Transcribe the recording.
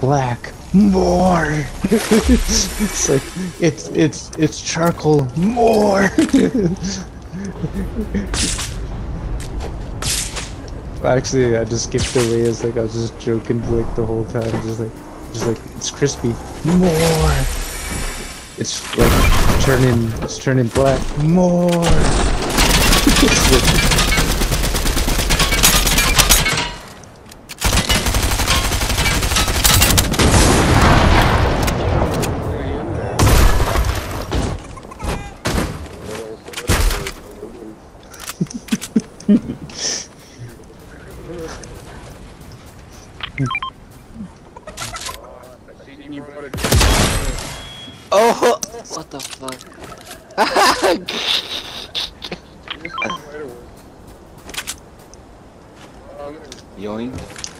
black. More. it's like it's it's it's charcoal. More. Actually, I just skipped away. It's like I was just joking like the whole time, just like just like it's crispy. More. It's like turning it's turning black. More. Oh, what the fuck? Yoink.